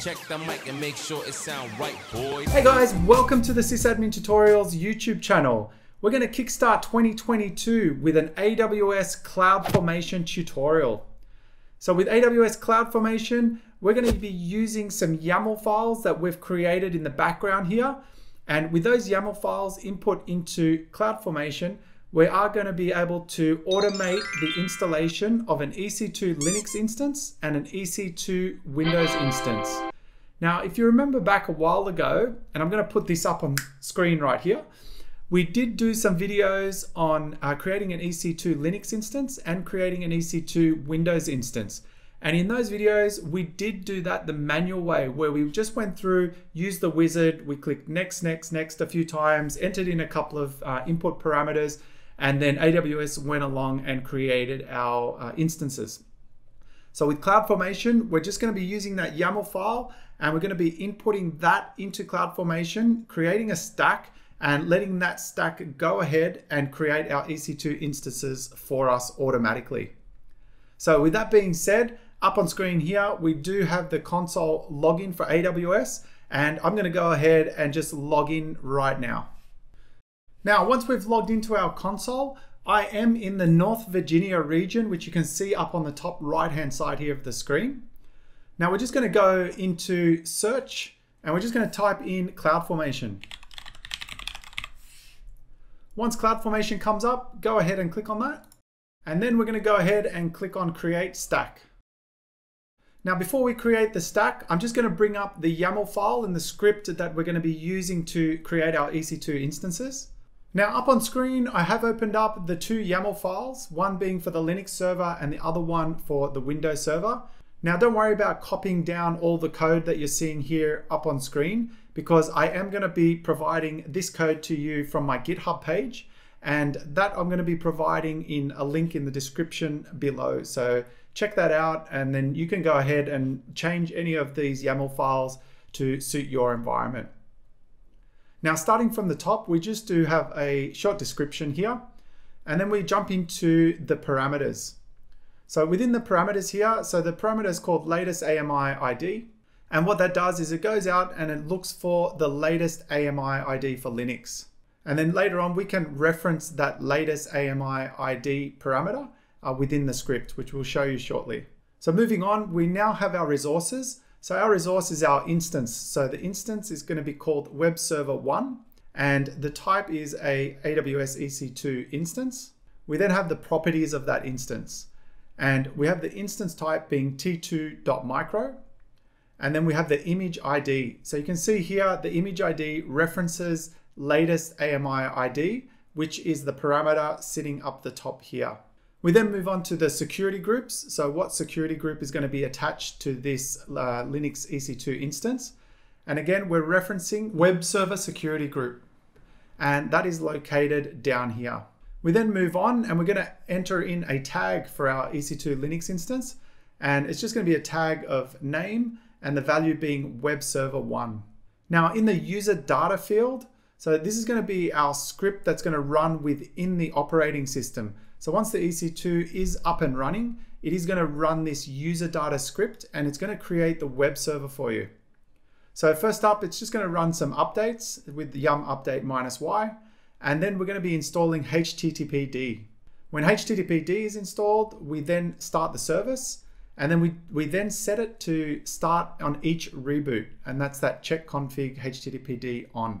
Check the mic and make sure it sound right. Hey guys, welcome to the Sysadmin Tutorials YouTube channel. We're going to kickstart 2022 with an AWS CloudFormation tutorial. So with AWS CloudFormation, we're going to be using some YAML files that we've created in the background here. And with those YAML files input into CloudFormation, we are going to be able to automate the installation of an EC2 Linux instance and an EC2 Windows instance. Now, if you remember back a while ago, and I'm going to put this up on screen right here, we did do some videos on uh, creating an EC2 Linux instance and creating an EC2 Windows instance. And in those videos, we did do that the manual way where we just went through, used the wizard, we clicked next, next, next a few times, entered in a couple of uh, input parameters, and then AWS went along and created our uh, instances. So with CloudFormation, we're just going to be using that YAML file and we're going to be inputting that into CloudFormation, creating a stack and letting that stack go ahead and create our EC2 instances for us automatically. So with that being said, up on screen here, we do have the console login for AWS and I'm going to go ahead and just log in right now. Now, once we've logged into our console, I am in the North Virginia region, which you can see up on the top right-hand side here of the screen. Now we're just gonna go into search and we're just gonna type in CloudFormation. Once CloudFormation comes up, go ahead and click on that. And then we're gonna go ahead and click on Create Stack. Now, before we create the stack, I'm just gonna bring up the YAML file and the script that we're gonna be using to create our EC2 instances. Now up on screen, I have opened up the two YAML files, one being for the Linux server and the other one for the Windows server. Now don't worry about copying down all the code that you're seeing here up on screen because I am gonna be providing this code to you from my GitHub page and that I'm gonna be providing in a link in the description below. So check that out and then you can go ahead and change any of these YAML files to suit your environment. Now, starting from the top, we just do have a short description here, and then we jump into the parameters. So within the parameters here, so the parameter is called latest AMI ID. And what that does is it goes out and it looks for the latest AMI ID for Linux. And then later on, we can reference that latest AMI ID parameter uh, within the script, which we'll show you shortly. So moving on, we now have our resources. So our resource is our instance. So the instance is going to be called web server 1 and the type is a AWS EC2 instance. We then have the properties of that instance and we have the instance type being t2.micro and then we have the image ID. So you can see here the image ID references latest AMI ID which is the parameter sitting up the top here. We then move on to the security groups. So what security group is going to be attached to this uh, Linux EC2 instance? And again, we're referencing web server security group. And that is located down here. We then move on and we're going to enter in a tag for our EC2 Linux instance. And it's just going to be a tag of name and the value being web server one. Now in the user data field, so this is going to be our script that's going to run within the operating system. So once the EC2 is up and running, it is going to run this user data script and it's going to create the web server for you. So first up, it's just going to run some updates with the yum update minus y, and then we're going to be installing HTTPD. When HTTPD is installed, we then start the service, and then we, we then set it to start on each reboot, and that's that check config HTTPD on.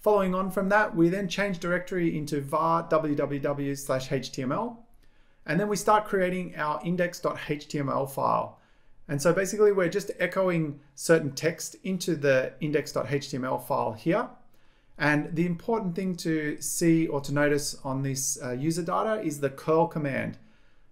Following on from that, we then change directory into var www slash html, and then we start creating our index.html file. And so basically we're just echoing certain text into the index.html file here. And the important thing to see or to notice on this uh, user data is the curl command.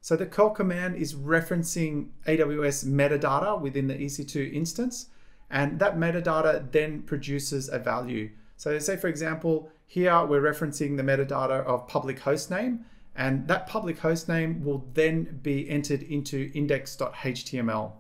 So the curl command is referencing AWS metadata within the EC2 instance, and that metadata then produces a value. So say for example, here we're referencing the metadata of public host name, and that public host name will then be entered into index.html.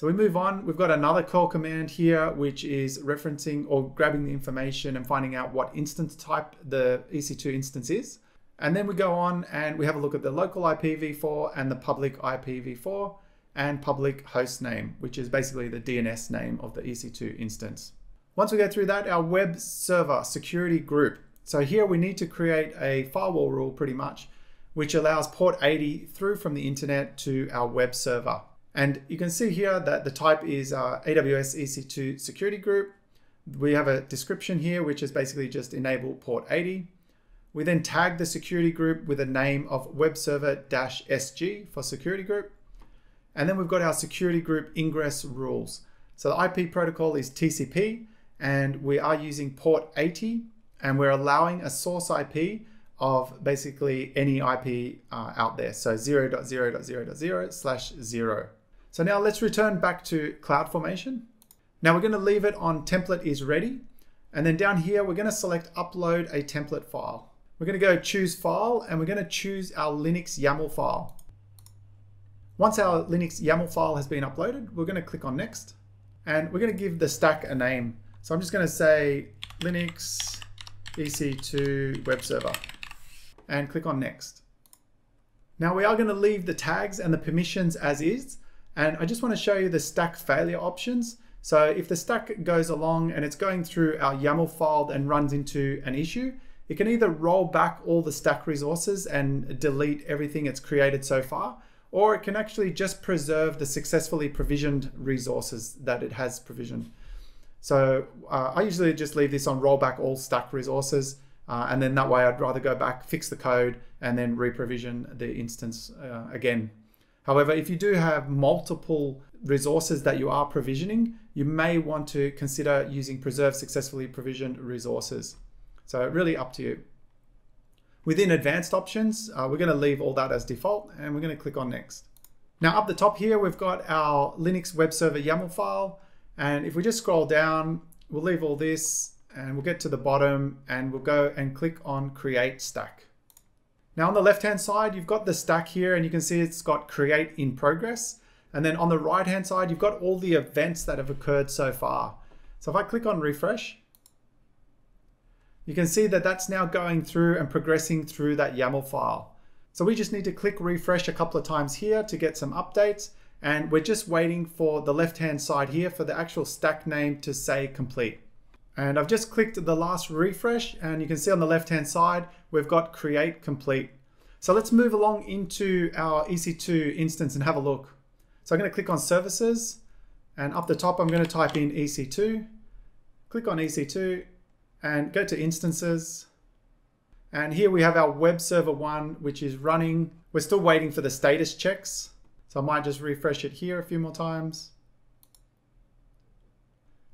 So we move on, we've got another curl command here, which is referencing or grabbing the information and finding out what instance type the EC2 instance is. And then we go on and we have a look at the local IPv4 and the public IPv4. and public host name, which is basically the DNS name of the EC2 instance. Once we go through that, our web server security group. So here we need to create a firewall rule pretty much, which allows port 80 through from the internet to our web server. And you can see here that the type is uh, AWS EC2 security group. We have a description here, which is basically just enable port 80. We then tag the security group with a name of web server-sg for security group. And then we've got our security group ingress rules. So the IP protocol is TCP and we are using port 80 and we're allowing a source IP of basically any IP uh, out there. So 0.0.0.0 slash 0. So now let's return back to CloudFormation. Now we're going to leave it on template is ready. And then down here, we're going to select upload a template file. We're going to go choose file and we're going to choose our Linux YAML file. Once our Linux YAML file has been uploaded, we're going to click on next and we're going to give the stack a name. So I'm just going to say Linux EC2 web server and click on next. Now we are going to leave the tags and the permissions as is. And I just want to show you the stack failure options. So if the stack goes along and it's going through our YAML file and runs into an issue, it can either roll back all the stack resources and delete everything it's created so far, or it can actually just preserve the successfully provisioned resources that it has provisioned. So uh, I usually just leave this on rollback all stack resources. Uh, and then that way I'd rather go back, fix the code, and then reprovision the instance uh, again. However, if you do have multiple resources that you are provisioning, you may want to consider using preserve successfully provisioned resources. So really up to you. Within advanced options, uh, we're going to leave all that as default and we're going to click on next. Now up the top here, we've got our Linux web server YAML file. And if we just scroll down, we'll leave all this and we'll get to the bottom and we'll go and click on create stack. Now on the left hand side, you've got the stack here and you can see it's got create in progress. And then on the right hand side, you've got all the events that have occurred so far. So if I click on refresh, you can see that that's now going through and progressing through that YAML file. So we just need to click refresh a couple of times here to get some updates. And we're just waiting for the left-hand side here for the actual stack name to say complete. And I've just clicked the last refresh and you can see on the left-hand side, we've got create complete. So let's move along into our EC2 instance and have a look. So I'm gonna click on services and up the top, I'm gonna type in EC2, click on EC2 and go to instances. And here we have our web server one, which is running. We're still waiting for the status checks. So I might just refresh it here a few more times.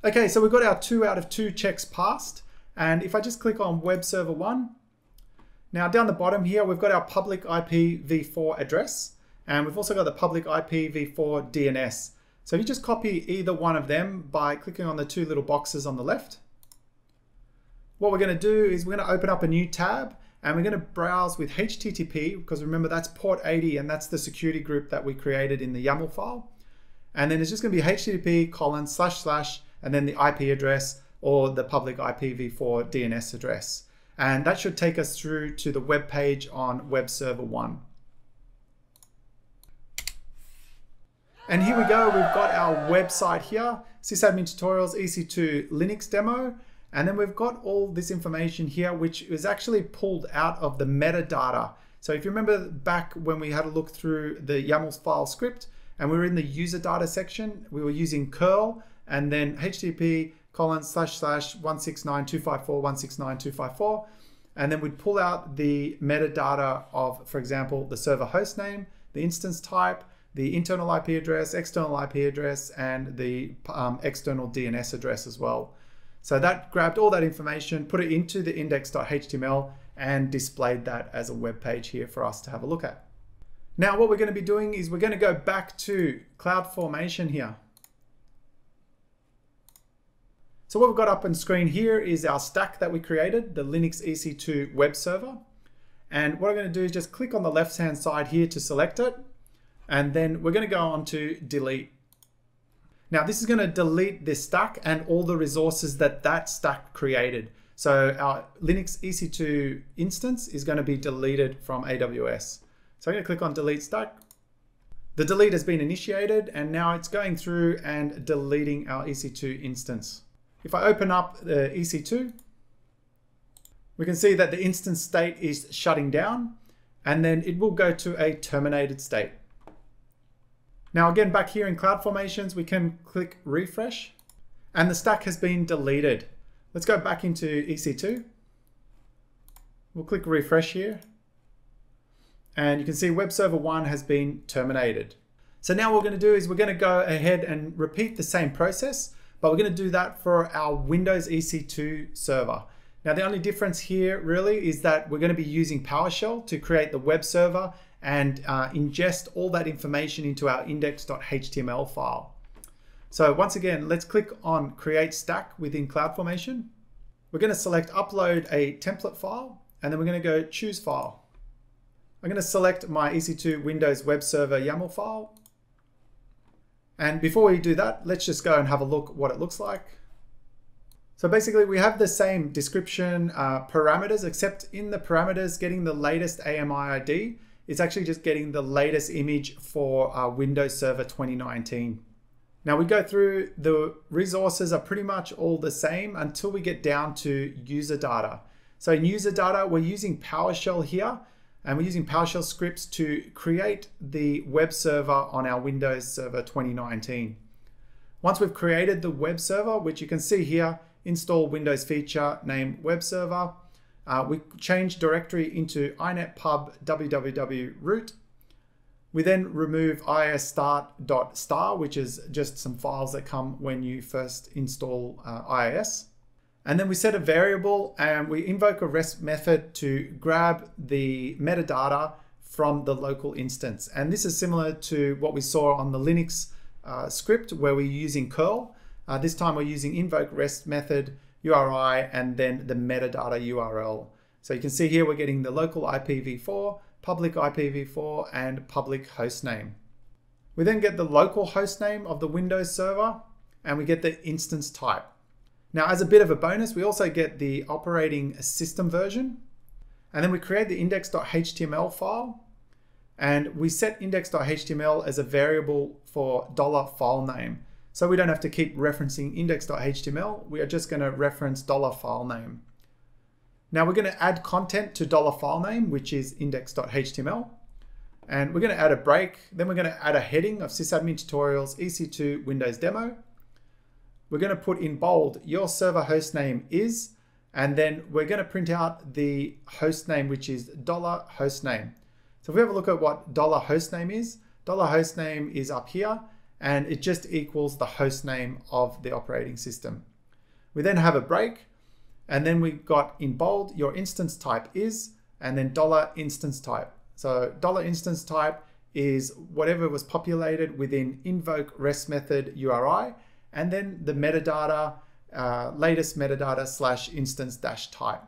Okay, so we've got our two out of two checks passed. And if I just click on web server one, now down the bottom here, we've got our public IPv4 address, and we've also got the public IPv4 DNS. So if you just copy either one of them by clicking on the two little boxes on the left, what we're going to do is we're going to open up a new tab and we're going to browse with HTTP because remember that's port 80 and that's the security group that we created in the YAML file. And then it's just going to be HTTP colon slash slash and then the IP address or the public IPv4 DNS address. And that should take us through to the web page on web server one. And here we go, we've got our website here, sysadmin tutorials EC2 Linux demo. And then we've got all this information here, which is actually pulled out of the metadata. So if you remember back when we had a look through the YAML file script and we were in the user data section, we were using curl and then HTTP colon slash slash 169.254.169.254. And then we'd pull out the metadata of, for example, the server host name, the instance type, the internal IP address, external IP address, and the um, external DNS address as well. So that grabbed all that information, put it into the index.html and displayed that as a web page here for us to have a look at. Now what we're going to be doing is we're going to go back to CloudFormation here. So what we've got up on screen here is our stack that we created, the Linux EC2 web server. And what I'm going to do is just click on the left hand side here to select it. And then we're going to go on to delete. Now this is going to delete this stack and all the resources that that stack created. So our Linux EC2 instance is going to be deleted from AWS. So I'm going to click on delete stack. The delete has been initiated and now it's going through and deleting our EC2 instance. If I open up the EC2, we can see that the instance state is shutting down and then it will go to a terminated state. Now again, back here in Cloud Formations, we can click refresh and the stack has been deleted. Let's go back into EC2. We'll click refresh here and you can see web server one has been terminated. So now what we're gonna do is we're gonna go ahead and repeat the same process, but we're gonna do that for our Windows EC2 server. Now the only difference here really is that we're gonna be using PowerShell to create the web server and uh, ingest all that information into our index.html file. So once again, let's click on create stack within CloudFormation. We're gonna select upload a template file and then we're gonna go choose file. I'm going to select my EC2 Windows Web Server YAML file. And before we do that, let's just go and have a look what it looks like. So basically we have the same description uh, parameters, except in the parameters, getting the latest AMI ID, it's actually just getting the latest image for uh, Windows Server 2019. Now we go through, the resources are pretty much all the same until we get down to user data. So in user data, we're using PowerShell here and we're using PowerShell scripts to create the web server on our Windows Server 2019. Once we've created the web server, which you can see here, install Windows feature name web server, uh, we change directory into inetpub www root. We then remove iisstart.star, which is just some files that come when you first install uh, IIS. And then we set a variable and we invoke a REST method to grab the metadata from the local instance. And this is similar to what we saw on the Linux uh, script where we're using curl. Uh, this time we're using invoke REST method URI and then the metadata URL. So you can see here we're getting the local IPv4, public IPv4 and public hostname. We then get the local hostname of the Windows server and we get the instance type. Now, as a bit of a bonus, we also get the operating system version. And then we create the index.html file. And we set index.html as a variable for dollar $file name. So we don't have to keep referencing index.html. We are just going to reference dollar $file name. Now we're going to add content to dollar $file name, which is index.html. And we're going to add a break. Then we're going to add a heading of sysadmin tutorials EC2 Windows demo we're going to put in bold your server host name is, and then we're going to print out the host name, which is dollar host name. So if we have a look at what dollar host name is, dollar host name is up here, and it just equals the host name of the operating system. We then have a break, and then we got in bold your instance type is, and then dollar instance type. So dollar instance type is whatever was populated within invoke REST method URI, and then the metadata, uh, latest metadata slash instance dash type.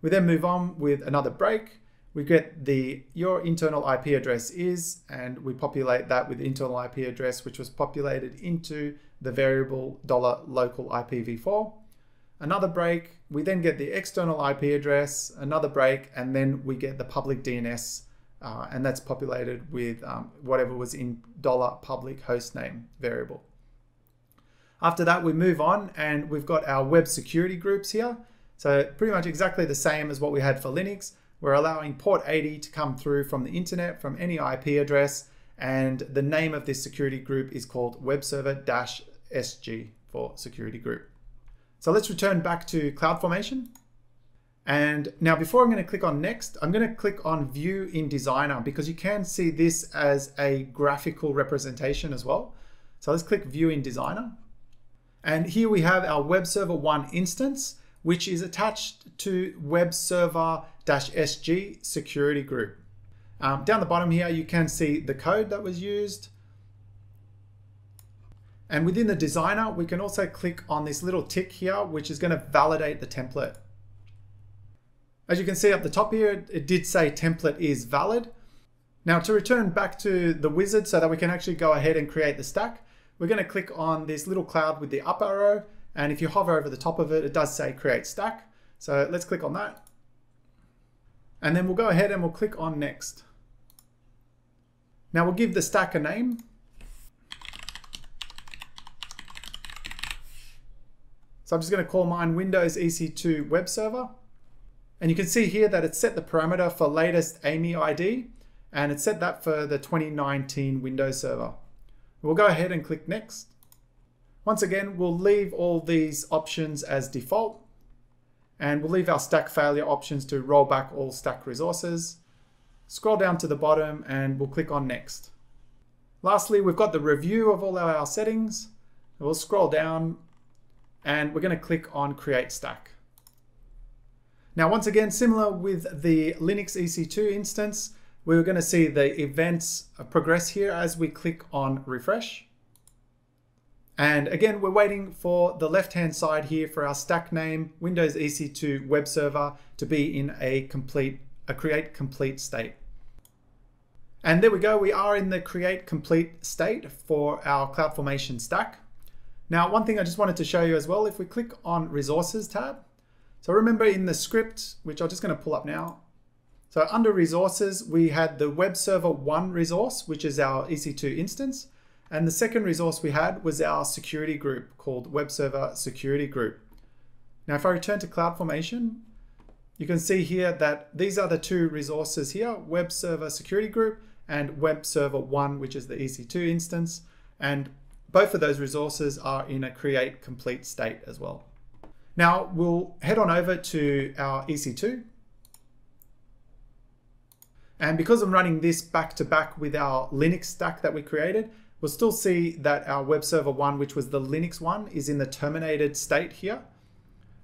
We then move on with another break. We get the your internal IP address is, and we populate that with internal IP address, which was populated into the variable dollar $local IPv4. Another break, we then get the external IP address, another break, and then we get the public DNS, uh, and that's populated with um, whatever was in dollar $public hostname variable. After that, we move on and we've got our web security groups here. So pretty much exactly the same as what we had for Linux. We're allowing port 80 to come through from the internet from any IP address. And the name of this security group is called webserver-sg for security group. So let's return back to CloudFormation. And now before I'm going to click on next, I'm going to click on view in designer because you can see this as a graphical representation as well. So let's click view in designer. And here we have our web server one instance, which is attached to web server-sg security group. Um, down the bottom here, you can see the code that was used. And within the designer, we can also click on this little tick here, which is going to validate the template. As you can see up the top here, it did say template is valid. Now to return back to the wizard so that we can actually go ahead and create the stack, we're going to click on this little cloud with the up arrow. And if you hover over the top of it, it does say create stack. So let's click on that. And then we'll go ahead and we'll click on next. Now we'll give the stack a name. So I'm just going to call mine Windows EC2 Web Server. And you can see here that it's set the parameter for latest AMI ID and it's set that for the 2019 Windows Server. We'll go ahead and click Next. Once again, we'll leave all these options as default and we'll leave our stack failure options to roll back all stack resources. Scroll down to the bottom and we'll click on Next. Lastly, we've got the review of all our settings. We'll scroll down and we're going to click on Create Stack. Now, once again, similar with the Linux EC2 instance, we're going to see the events uh, progress here as we click on Refresh. And again, we're waiting for the left-hand side here for our stack name, Windows EC2 web server, to be in a complete, a create complete state. And there we go, we are in the create complete state for our CloudFormation stack. Now, one thing I just wanted to show you as well, if we click on resources tab, so remember in the script, which I'm just gonna pull up now. So under resources, we had the web server one resource, which is our EC2 instance. And the second resource we had was our security group called Web Server Security Group. Now, if I return to CloudFormation, you can see here that these are the two resources here, Web Server Security Group and Web Server 1, which is the EC2 instance. And both of those resources are in a create complete state as well. Now we'll head on over to our EC2. And because I'm running this back to back with our Linux stack that we created, we'll still see that our web server one, which was the Linux one, is in the terminated state here.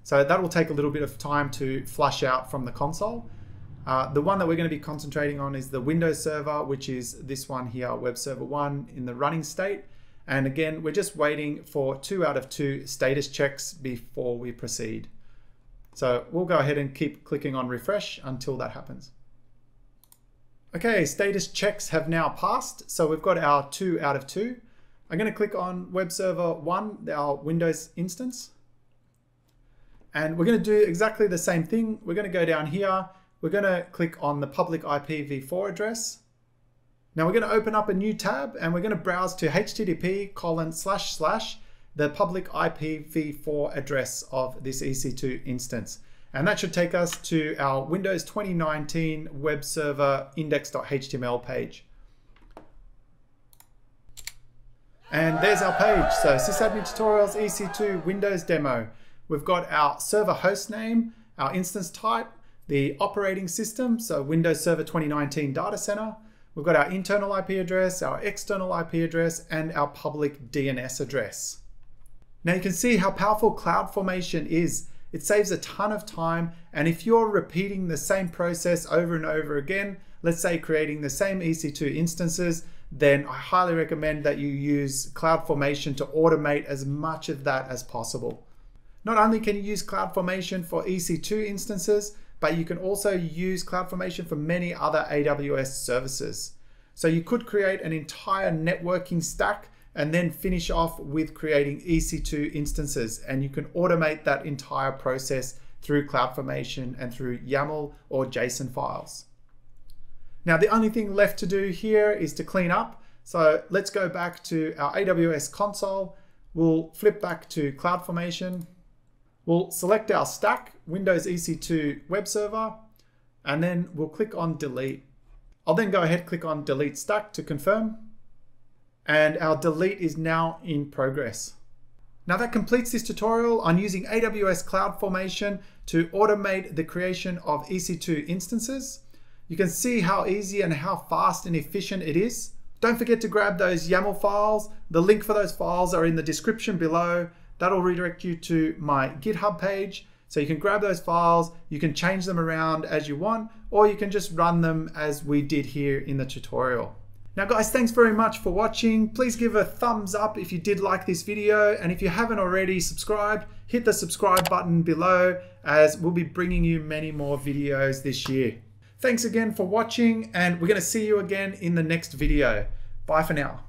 So that will take a little bit of time to flush out from the console. Uh, the one that we're going to be concentrating on is the Windows server, which is this one here, web server one in the running state. And again, we're just waiting for two out of two status checks before we proceed. So we'll go ahead and keep clicking on refresh until that happens. Okay, status checks have now passed. So we've got our two out of two. I'm going to click on web server one, our Windows instance. And we're going to do exactly the same thing. We're going to go down here. We're going to click on the public IPv4 address. Now we're going to open up a new tab and we're going to browse to http colon slash slash the public IPv4 address of this EC2 instance. And that should take us to our Windows 2019 web server index.html page. And there's our page. So sysadmin tutorials EC2 Windows demo. We've got our server host name, our instance type, the operating system, so Windows Server 2019 data center. We've got our internal IP address, our external IP address, and our public DNS address. Now you can see how powerful CloudFormation is. It saves a ton of time. And if you're repeating the same process over and over again, let's say creating the same EC2 instances, then I highly recommend that you use CloudFormation to automate as much of that as possible. Not only can you use CloudFormation for EC2 instances, but you can also use CloudFormation for many other AWS services. So you could create an entire networking stack and then finish off with creating EC2 instances. And you can automate that entire process through CloudFormation and through YAML or JSON files. Now, the only thing left to do here is to clean up. So let's go back to our AWS console. We'll flip back to CloudFormation. We'll select our stack, Windows EC2 web server, and then we'll click on delete. I'll then go ahead, click on delete stack to confirm and our delete is now in progress. Now that completes this tutorial on using AWS CloudFormation to automate the creation of EC2 instances. You can see how easy and how fast and efficient it is. Don't forget to grab those YAML files. The link for those files are in the description below. That'll redirect you to my GitHub page. So you can grab those files, you can change them around as you want, or you can just run them as we did here in the tutorial. Now guys, thanks very much for watching. Please give a thumbs up if you did like this video. And if you haven't already subscribed, hit the subscribe button below as we'll be bringing you many more videos this year. Thanks again for watching and we're gonna see you again in the next video. Bye for now.